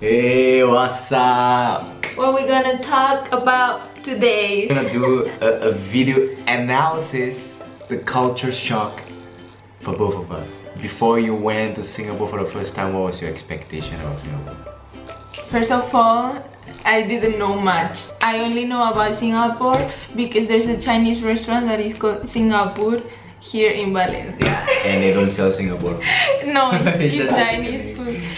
Hey, what's up? What we gonna talk about today? We're gonna do a, a video analysis, the culture shock for both of us. Before you went to Singapore for the first time, what was your expectation about Singapore? First of all, I didn't know much. I only know about Singapore because there's a Chinese restaurant that is called Singapore here in Valencia. And they don't sell Singapore. no, it's, It's Chinese.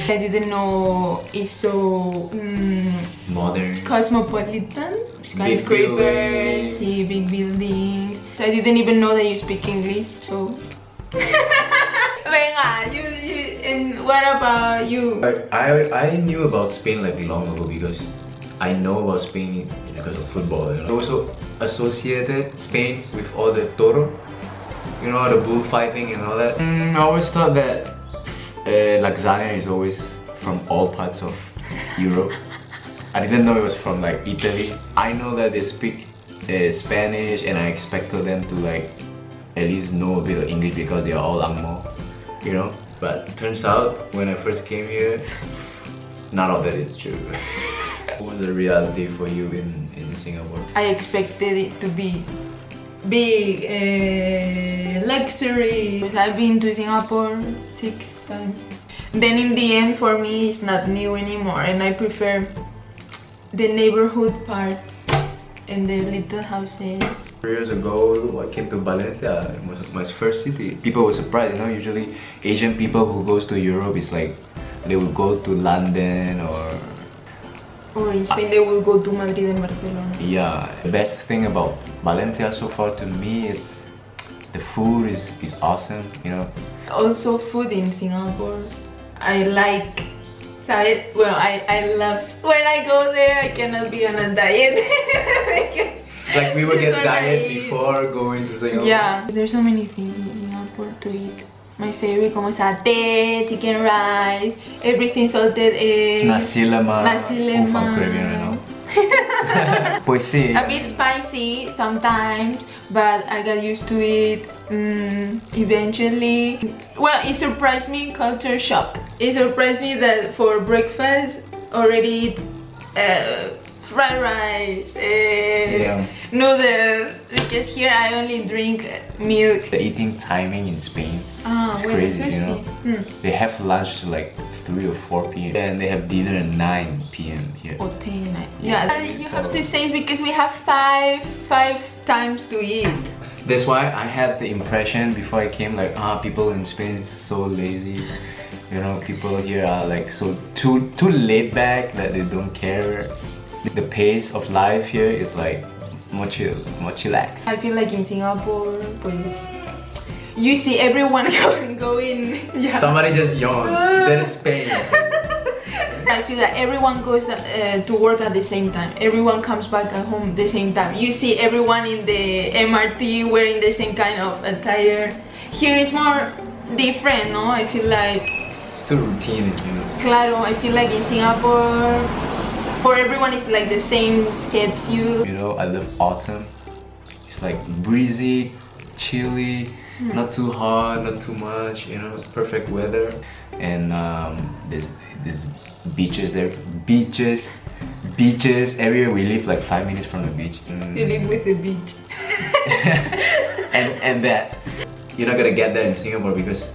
I didn't know it's so mm, Modern. cosmopolitan. Skyscrapers, buildings. see big buildings. I didn't even know that you speak English, so. Venga, you, you, and what about you? I, I, I knew about Spain like long ago because I know about Spain because of football. You know? I also associated Spain with all the toro, you know, the bullfighting and all that. Mm, I always thought that uh, lasagna is always from all parts of Europe. I didn't know it was from like Italy. I know that they speak uh, Spanish and I expected them to like at least know a bit of English because they are all Angmo, you know. But turns out when I first came here, none of that is true. what was the reality for you in, in Singapore? I expected it to be big, uh, luxury. I've been to Singapore six times. Then in the end, for me, it's not new anymore, and I prefer the neighborhood part and the little houses. Three years ago, I came to Valencia. It was my first city. People were surprised, you know. Usually, Asian people who goes to Europe is like they will go to London or Or in Spain, they will go to Madrid and Barcelona. yeah. The best thing about Valencia so far to me is the food is is awesome. You know, Also, food in Singapore, I like. ¿sabes? Well, I, I love. When I go there, I cannot be on a diet. like we would get diet before going to Singapore. Yeah, there's so many things in Singapore to eat. My favorite, como satay, chicken rice, everything salted egg. Nasi lemak. Nasi I'm lemak. craving right now. pues sí. A bit spicy sometimes, but I got used to it mm, eventually. Well, it surprised me, culture shock. It surprised me that for breakfast, already eat uh, fried rice, uh, Yeah. noodles, because here I only drink milk. The eating timing in Spain Ah, It's crazy, you know. Hmm. They have lunch like 3 or 4 p.m. And they have dinner at 9 p.m. here. Or 10 night. Yeah. Yeah, you have to say it's because we have five, five times to eat. That's why I had the impression before I came like ah people in Spain is so lazy. You know, people here are like so too too laid back that they don't care. The pace of life here is like more chill, more chillax. I feel like in Singapore, you see everyone going, going yeah. Somebody just yawned. that is Spain. I feel that everyone goes uh, to work at the same time. Everyone comes back at home the same time. You see everyone in the MRT wearing the same kind of attire. Here is more different, no? I feel like, It's too routine, you know. claro, I feel like in Singapore, for everyone it's like the same schedule. You know, I love autumn. It's like breezy, chilly, not too hot, not too much. You know, perfect weather. And um, there's there's beaches there, beaches, beaches everywhere. We live like five minutes from the beach. Mm. You live with the beach. and and that you're not gonna get that in Singapore because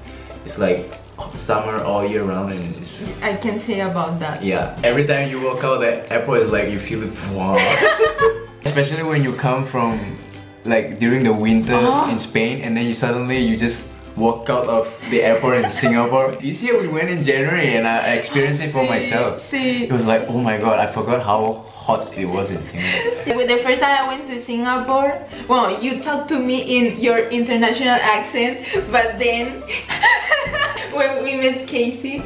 it's like summer all year round and it's I can say about that. yeah, every time you walk out the airport is like you feel it. Especially when you come from like during the winter Oh. in Spain and then you suddenly you just walk out of the airport in Singapore. This year we went in January and I experienced it for ah, See, myself. See, It was like oh my god, I forgot how hot it was in Singapore. With the first time I went to Singapore, well, you talked to me in your international accent, but then when we met Casey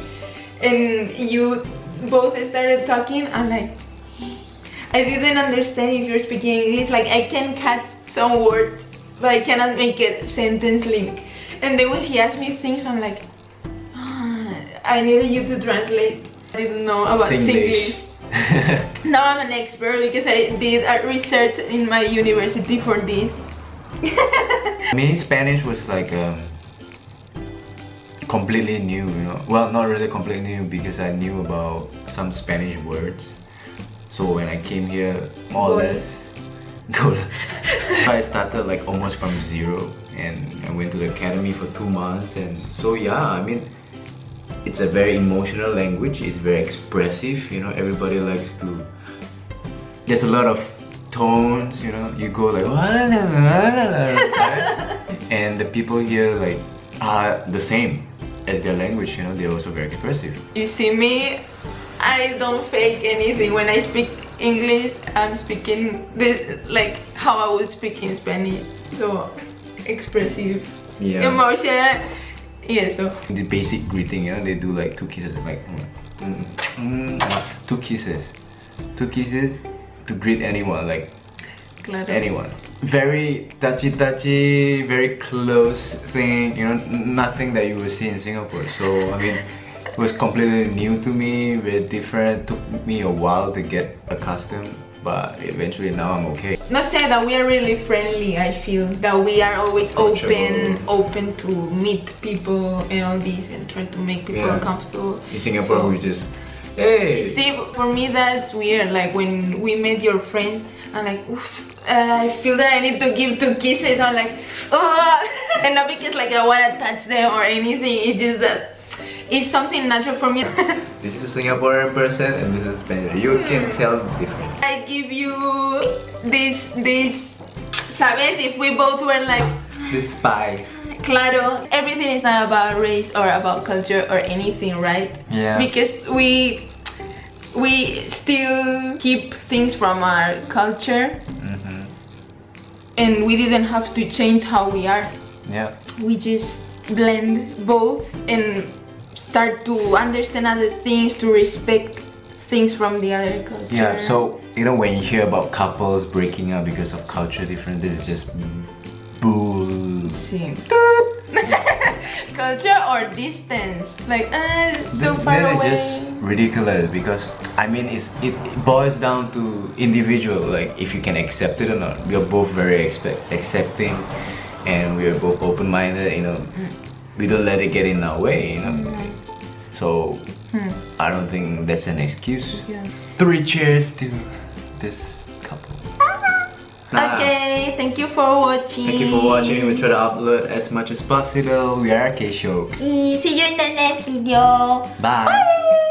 and you both started talking, I'm like, I didn't understand if you're speaking English. Like, I can catch some words, but I cannot make it sentence link. And then when he asked me things, I'm like, ah, I needed you to translate. I didn't know about Singlish. Singlish. Now I'm an expert because I did a research in my university for this. Me, Spanish was like um, completely new, you know. Well, not really completely new because I knew about some Spanish words. So when I came here, more or less. I started like almost from zero, and I went to the academy for two months, and so yeah, I mean, it's a very emotional language. It's very expressive. You know, everybody likes to. There's a lot of tones. You know, you go like and the people here like are the same as their language. You know, they're also very expressive. You see me, I don't fake anything. When I speak English, I'm speaking this like how I would speak in Spanish. So expressive, Yeah. emotion. Yeah, so The basic greeting, yeah, they do like two kisses, like mm, mm, mm, two kisses, two kisses to greet anyone, like claro. anyone. Very touchy, touchy, very close thing. You know, nothing that you will see in Singapore. So I mean, it was completely new to me, very different. Took me a while to get accustomed, but eventually now I'm okay. Not say that we are really friendly. I feel that we are always open, open to meet people and all this, and try to make people Yeah. comfortable. In Singapore, So- we just hey. See, for me that's weird. Like when we met your friends, I'm like, oof, uh, I feel that I need to give two kisses. I'm like, oh, and not because like I wanna touch them or anything. It's just that it's something natural for me. This is a Singaporean person and this is a Spaniard. You can tell the difference. I give you this, this. Sabes, if we both were like, The spice. claro, everything is not about race or about culture or anything, right? Yeah. Because we we still keep things from our culture Mm-hmm. and we didn't have to change how we are. Yeah. We just blend both and start to understand other things, to respect things from the other culture. Yeah, so you know when you hear about couples breaking up because of culture difference, this is just bull. Sí. culture or distance, like uh, so Th- far that is away. just ridiculous because I mean it's it, it boils down to individual like if you can accept it or not. We are both very expect accepting and we are both open minded, you know. We don't let it get in our way, you know. So Hmm. I don't think that's an excuse. Yeah. Three cheers to this couple. Nah. Okay, thank you for watching. Thank you for watching. We try to upload as much as possible. We are Qué Shiok. See you in the next video. Bye. Bye.